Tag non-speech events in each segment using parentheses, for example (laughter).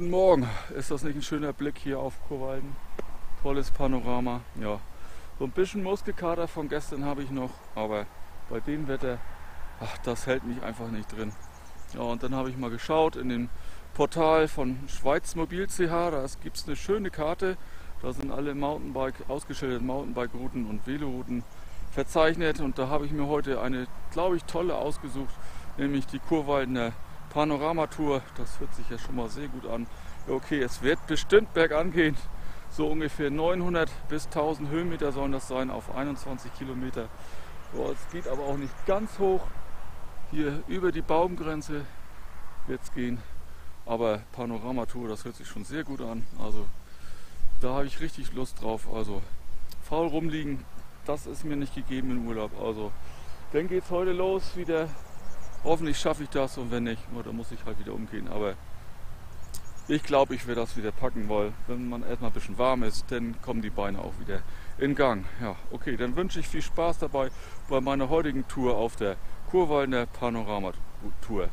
Guten Morgen. Ist das nicht ein schöner Blick hier auf Kurwalden? Tolles Panorama. Ja, so ein bisschen Muskelkater von gestern habe ich noch, aber bei dem Wetter, ach, das hält mich einfach nicht drin. Ja, und dann habe ich mal geschaut in dem Portal von Schweiz Mobil CH. Da gibt es eine schöne Karte. Da sind alle Mountainbike, ausgeschilderte Mountainbike-Routen und Velorouten verzeichnet. Und da habe ich mir heute eine, glaube ich, tolle ausgesucht, nämlich die Kurwaldener Panoramatour. Das hört sich ja schon mal sehr gut an. Okay, es wird bestimmt bergan gehen. So ungefähr 900 bis 1000 Höhenmeter sollen das sein auf 21 Kilometer. So, es geht aber auch nicht ganz hoch. Hier über die Baumgrenze wird es gehen. Aber Panoramatour, das hört sich schon sehr gut an. Also da habe ich richtig Lust drauf. Also faul rumliegen, das ist mir nicht gegeben im Urlaub. Also dann geht es heute los wieder. Hoffentlich schaffe ich das und wenn nicht, dann muss ich halt wieder umgehen. Aber ich glaube, ich werde das wieder packen, weil wenn man erstmal ein bisschen warm ist, dann kommen die Beine auch wieder in Gang. Ja, okay, dann wünsche ich viel Spaß dabei bei meiner heutigen Tour auf der Kurwalder Panorama-Tour.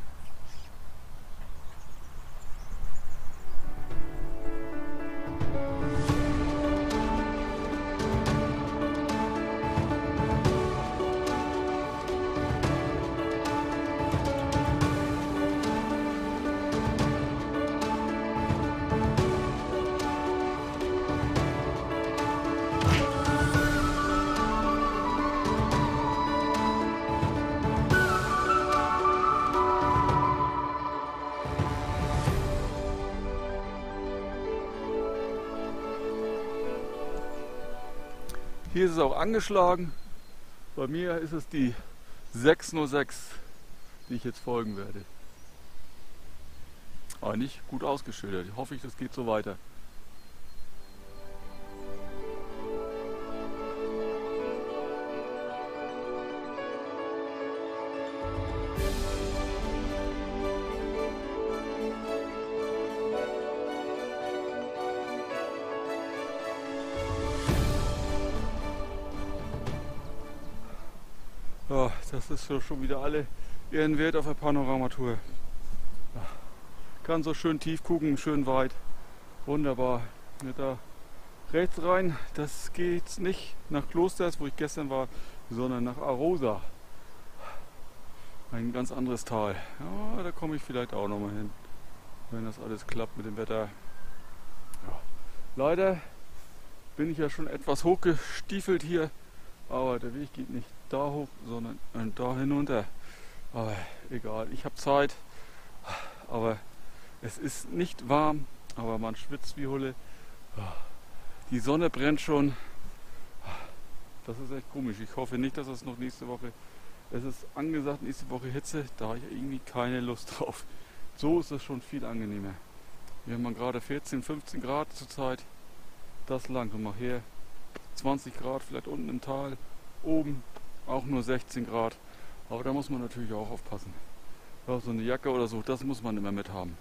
Hier ist es auch angeschlagen. Bei mir ist es die 606, die ich jetzt folgen werde. Eigentlich gut ausgeschildert. Ich hoffe, das geht so weiter. Das ist schon wieder alle ihren Wert auf der Panoramatour. Ja, kann so schön tief gucken, schön weit. Wunderbar. Ja, da rechts rein, das geht nicht nach Klosters, wo ich gestern war, sondern nach Arosa. Ein ganz anderes Tal. Ja, da komme ich vielleicht auch nochmal hin, wenn das alles klappt mit dem Wetter. Ja. Leider bin ich ja schon etwas hochgestiefelt hier, aber der Weg geht nicht da hoch, sondern da hinunter. Aber egal, ich habe Zeit. Aber es ist nicht warm, aber man schwitzt wie Hulle. Die Sonne brennt schon. Das ist echt komisch. Ich hoffe nicht, dass es noch nächste Woche. Es ist angesagt, nächste Woche Hitze. Da habe ich irgendwie keine Lust drauf. So ist es schon viel angenehmer. Wir haben gerade 14, 15 Grad zurzeit. Das lang. Und mal her 20 Grad, vielleicht unten im Tal. Oben auch nur 16 Grad. Aber da muss man natürlich auch aufpassen. Ja, so eine Jacke oder so, das muss man immer mit haben.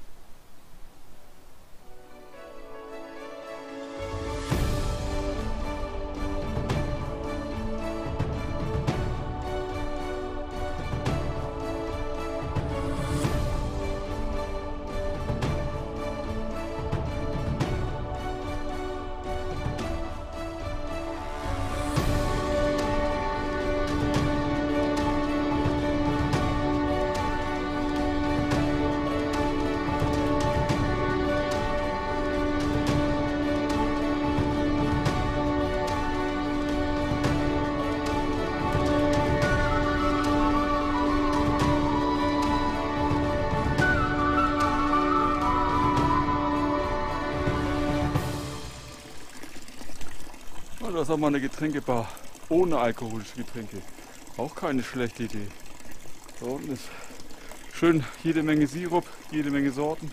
Ist auch mal eine Getränkebar ohne alkoholische Getränke. Auch keine schlechte Idee. Da unten ist schön jede Menge Sirup, jede Menge Sorten.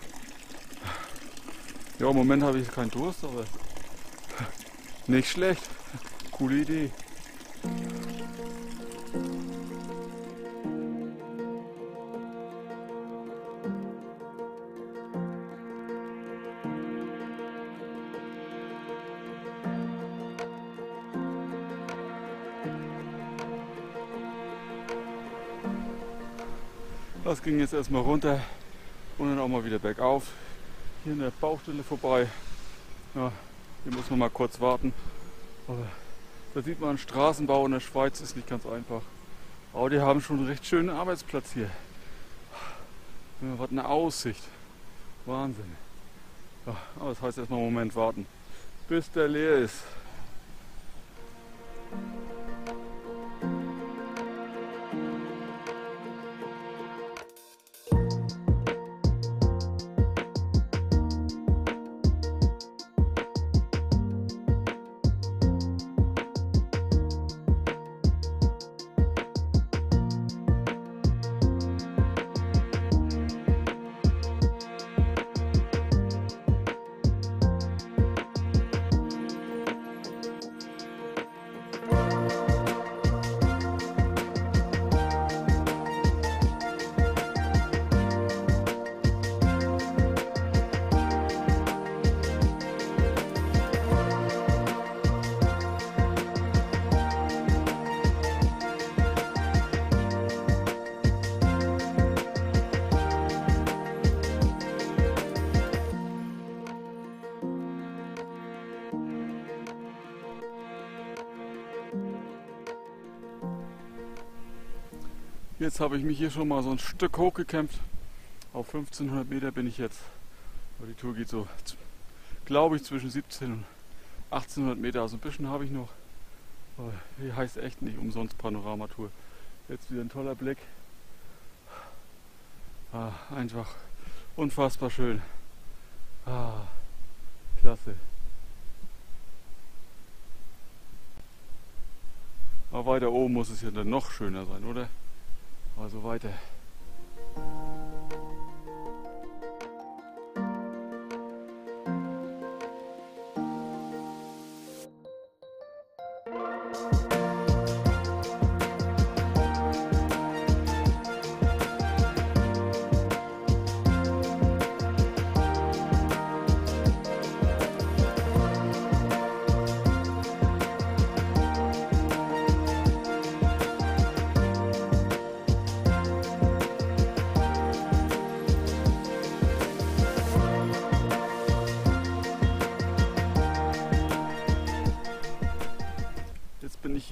Ja, im Moment habe ich keinen Durst, aber (laughs) nicht schlecht. Coole Idee. Ging jetzt erstmal runter und dann auch mal wieder bergauf. hier in der Baustelle vorbei. Ja, hier muss man mal kurz warten. Aber da sieht man, Straßenbau in der Schweiz ist nicht ganz einfach. Aber die haben schon einen recht schönen Arbeitsplatz hier. Was eine Aussicht. Wahnsinn. Ja, aber das heißt erstmal einen Moment warten, bis der leer ist. Jetzt habe ich mich hier schon mal so ein Stück hochgekämpft. Auf 1500 Meter bin ich jetzt. Aber die Tour geht so, glaube ich, zwischen 17 und 1800 Meter. Also ein bisschen habe ich noch. Aber hier heißt echt nicht umsonst Panoramatour. Jetzt wieder ein toller Blick. Ah, einfach unfassbar schön. Ah, klasse. Aber weiter oben muss es ja dann noch schöner sein, oder? Also weiter.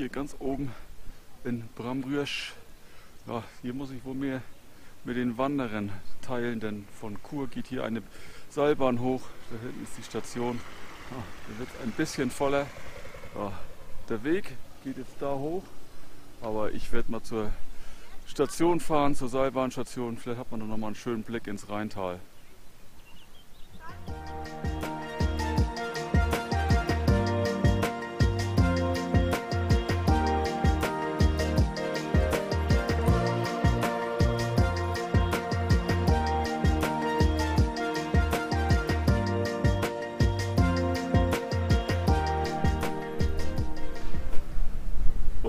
Hier ganz oben in Brambrüsch. Ja, hier muss ich wohl mehr mit den Wanderern teilen, denn von Chur geht hier eine Seilbahn hoch. Da hinten ist die Station. Ja, da wird es ein bisschen voller. Ja, der Weg geht jetzt da hoch, aber ich werde mal zur Station fahren, zur Seilbahnstation. Vielleicht hat man dann noch mal einen schönen Blick ins Rheintal.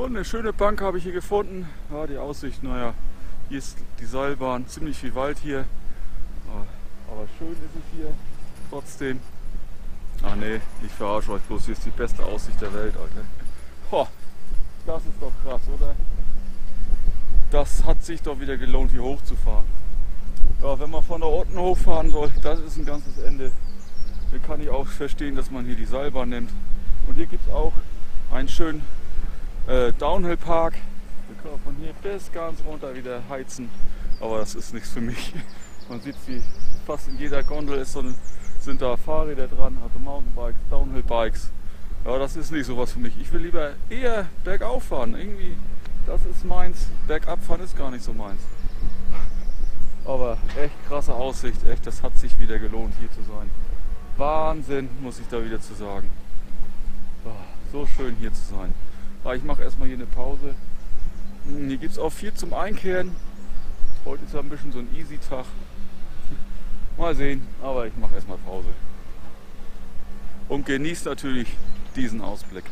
Und eine schöne Bank habe ich hier gefunden. Ja, die Aussicht, naja, hier ist die Seilbahn, ziemlich viel Wald hier. Aber schön ist es hier trotzdem. Ach nee, ich verarsche euch bloß, hier ist die beste Aussicht der Welt, Alter. Ho, das ist doch krass, oder? Das hat sich doch wieder gelohnt, hier hochzufahren. Ja, wenn man von da unten hochfahren soll, das ist ein ganzes Ende. Dann kann ich auch verstehen, dass man hier die Seilbahn nimmt. Und hier gibt es auch einen schönen äh, Downhill Park. Wir können von hier bis ganz runter wieder heizen, aber das ist nichts für mich. (laughs) Man sieht sie fast in jeder Gondel ist so sind da Fahrräder dran, also Mountainbikes, Downhill Bikes. Ja, das ist nicht sowas für mich. Ich will lieber eher bergauf fahren. Irgendwie, das ist meins. Bergab fahren ist gar nicht so meins. Aber echt krasse Aussicht, echt, das hat sich wieder gelohnt hier zu sein. Wahnsinn, muss ich da wieder zu sagen. So schön hier zu sein. Aber ich mache erstmal hier eine Pause. Hm, hier gibt es auch viel zum Einkehren. Heute ist ja ein bisschen so ein Easy-Tag. Mal sehen, aber ich mache erstmal Pause. Und genieße natürlich diesen Ausblick.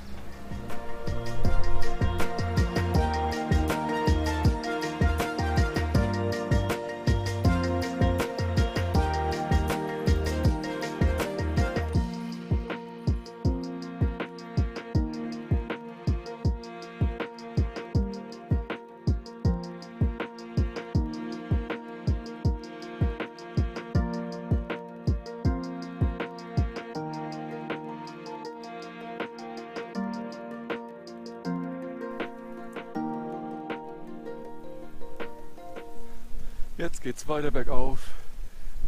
Jetzt geht's weiter bergauf,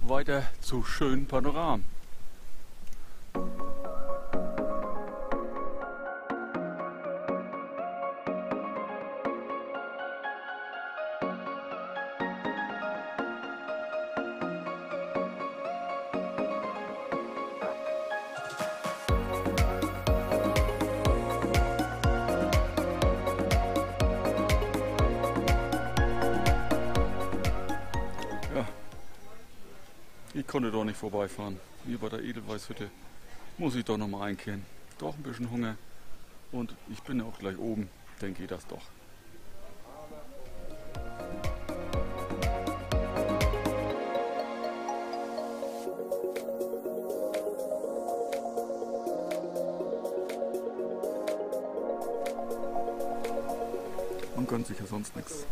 weiter zu schönen Panoramen. Konnte doch nicht vorbeifahren. Hier bei der Edelweißhütte muss ich doch noch mal einkehren. Doch ein bisschen Hunger. Und ich bin ja auch gleich oben. Denke ich das doch. Man gönnt sich ja sonst nichts.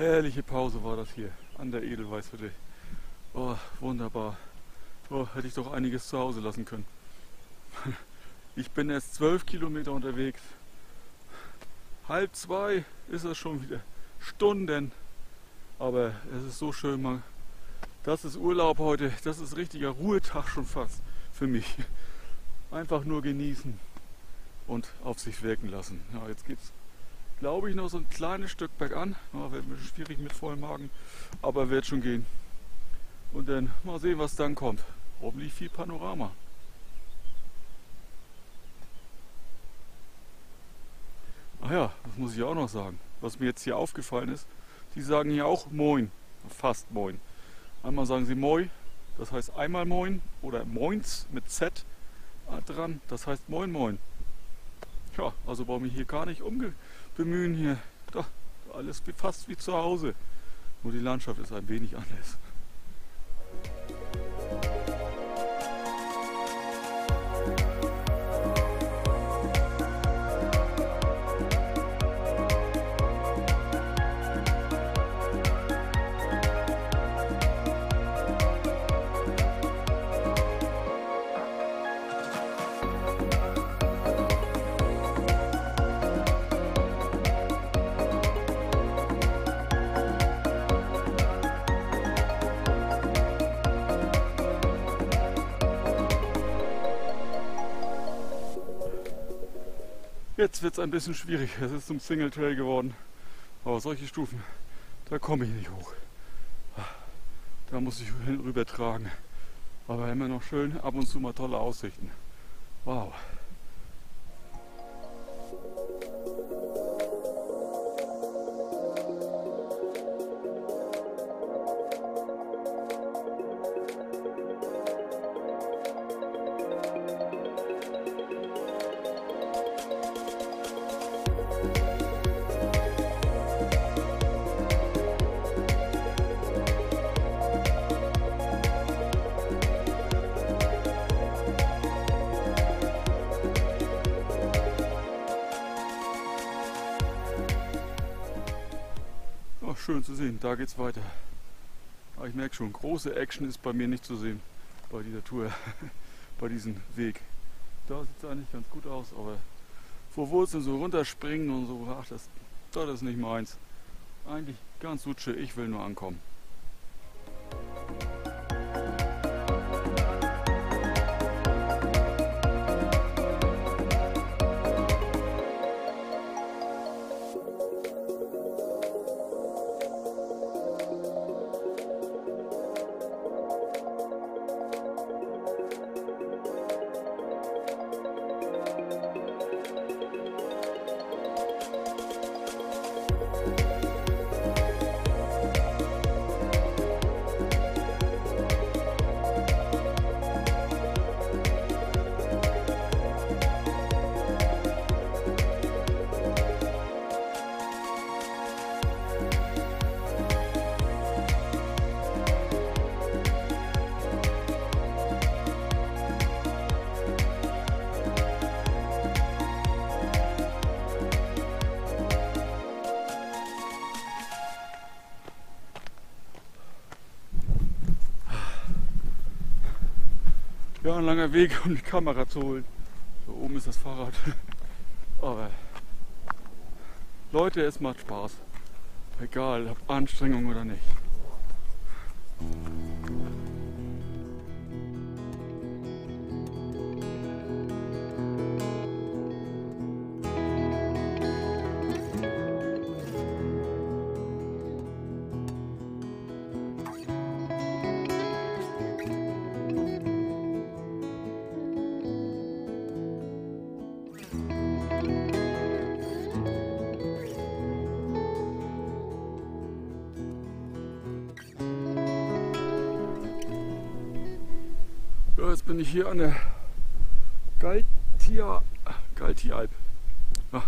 Herrliche Pause war das hier an der Edelweißhütte. Oh, wunderbar. Oh, hätte ich doch einiges zu Hause lassen können. (laughs) Ich bin erst zwölf Kilometer unterwegs. Halb zwei ist es schon wieder. Stunden. Aber es ist so schön, man. Das ist Urlaub heute. Das ist richtiger Ruhetag schon fast für mich. Einfach nur genießen und auf sich wirken lassen. Ja, jetzt geht's glaube ich, noch so ein kleines Stück bergan. Ja, wird ein bisschen schwierig mit vollem Magen, aber wird schon gehen. Und dann mal sehen, was dann kommt. Hoffentlich viel Panorama. Ach ja, das muss ich auch noch sagen. Was mir jetzt hier aufgefallen ist, die sagen hier auch Moin, fast Moin. Einmal sagen sie Moi, das heißt einmal Moin oder Moins mit Z dran, das heißt Moin Moin. Ja, also brauche ich hier gar nicht umge bemühen hier. Doch, alles fast wie zu Hause. Nur die Landschaft ist ein wenig anders. Jetzt wird es ein bisschen schwierig. Es ist zum Single Trail geworden. Aber solche Stufen, da komme ich nicht hoch. Da muss ich rüber tragen. Aber immer noch schön, ab und zu mal tolle Aussichten. Wow. Schön zu sehen. Da geht's weiter. Aber ich merke schon, große Action ist bei mir nicht zu sehen bei dieser Tour, (laughs) bei diesem Weg. Da sieht es eigentlich ganz gut aus, aber vor Wurzeln so runterspringen und so, ach, das, das ist nicht meins. Eigentlich ganz Sutsche, ich will nur ankommen. Ja, ein langer Weg, um die Kamera zu holen. Da oben ist das Fahrrad. (laughs) Aber Leute, es macht Spaß. Egal, ob Anstrengung oder nicht. Bin ich hier an der Galtia, Galtialp. Ja,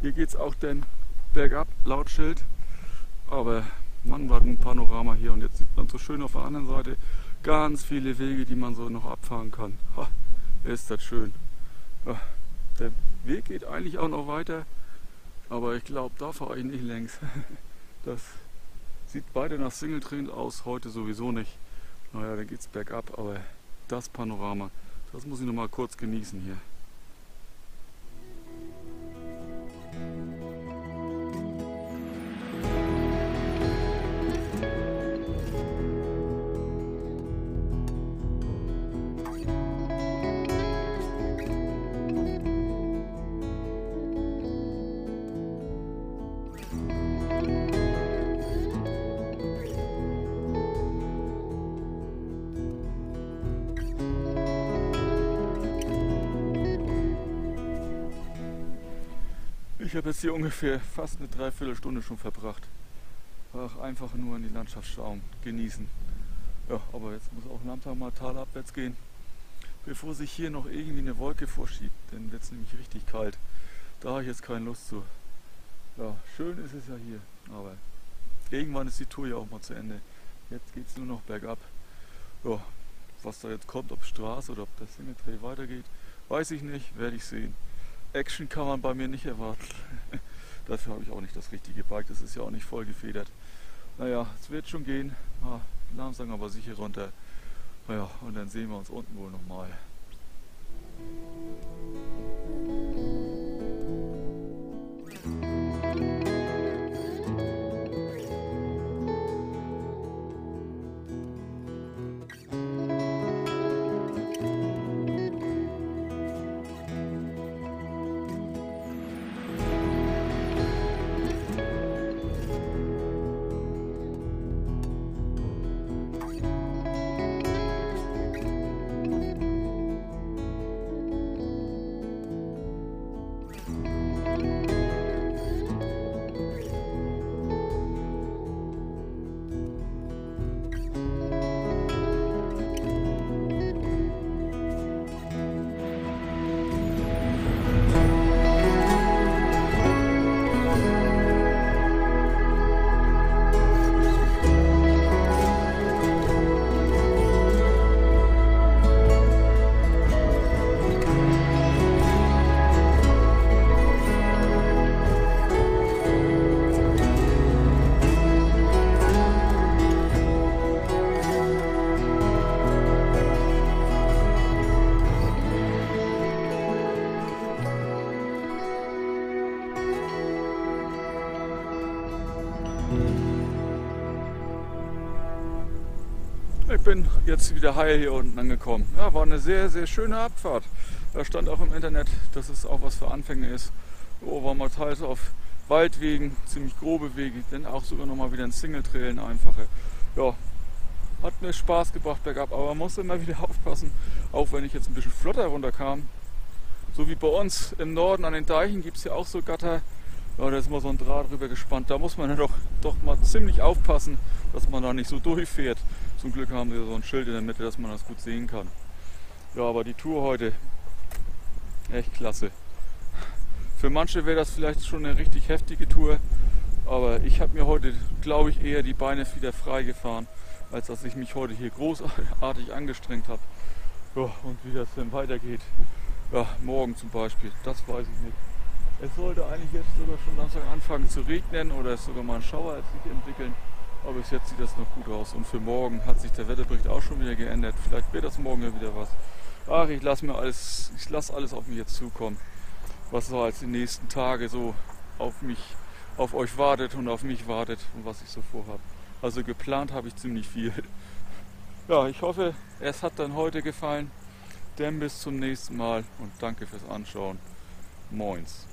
hier geht es auch den bergab, laut Schild. Aber Mann, war ein Panorama hier und jetzt sieht man so schön auf der anderen Seite ganz viele Wege, die man so noch abfahren kann. Ha, ist das schön. Ja, der Weg geht eigentlich auch noch weiter, aber ich glaube, da fahre ich nicht längs. (laughs) Das sieht beide nach Single Trail aus, heute sowieso nicht. Naja, dann geht es bergab, aber das Panorama. Das muss ich noch mal kurz genießen hier. Jetzt hier ungefähr fast eine Dreiviertelstunde schon verbracht. Ach, einfach nur in die Landschaft schauen, genießen. Ja, aber jetzt muss auch langsam mal talabwärts gehen, bevor sich hier noch irgendwie eine Wolke vorschiebt. Dann wird es nämlich richtig kalt. Da habe ich jetzt keine Lust zu. Ja, schön ist es ja hier, aber irgendwann ist die Tour ja auch mal zu Ende. Jetzt geht es nur noch bergab. Ja, was da jetzt kommt, ob Straße oder ob Single Trail weitergeht, weiß ich nicht, werde ich sehen. Action kann man bei mir nicht erwarten. (laughs) Dafür habe ich auch nicht das richtige Bike, das ist ja auch nicht voll gefedert. Naja, es wird schon gehen. Ah, langsam aber sicher runter. Naja, und dann sehen wir uns unten wohl nochmal. Jetzt wieder heil hier unten angekommen. Ja, war eine sehr, sehr schöne Abfahrt. Da stand auch im Internet, dass es auch was für Anfänger ist. So war mal teils auf Waldwegen, ziemlich grobe Wege, dann auch sogar nochmal wieder ein Single-Trail, ein einfache. Ja, hat mir Spaß gebracht bergab, aber man muss immer wieder (laughs) aufpassen, auch wenn ich jetzt ein bisschen flotter runterkam. So wie bei uns im Norden an den Deichen gibt es ja auch so Gatter, ja, da ist mal so ein Draht rüber gespannt. Da muss man ja doch, doch mal ziemlich aufpassen, dass man da nicht so durchfährt. Zum Glück haben wir so ein Schild in der Mitte, dass man das gut sehen kann. Ja, aber die Tour heute, echt klasse. Für manche wäre das vielleicht schon eine richtig heftige Tour, aber ich habe mir heute, glaube ich, eher die Beine wieder frei gefahren, als dass ich mich heute hier großartig angestrengt habe. Ja, und wie das denn weitergeht, ja, morgen zum Beispiel, das weiß ich nicht. Es sollte eigentlich jetzt sogar schon langsam anfangen zu regnen oder es sogar mal ein Schauer sich entwickeln. Aber bis jetzt sieht das noch gut aus. Und für morgen hat sich der Wetterbericht auch schon wieder geändert. Vielleicht wird das morgen ja wieder was. ach, ich lasse mir alles, ich lasse alles auf mich jetzt zukommen, was so als die nächsten Tage so auf mich, auf euch wartet und auf mich wartet und was ich so vorhabe. Also geplant habe ich ziemlich viel. Ja, ich hoffe, es hat dann heute gefallen. Dann bis zum nächsten Mal und danke fürs Anschauen. Moins.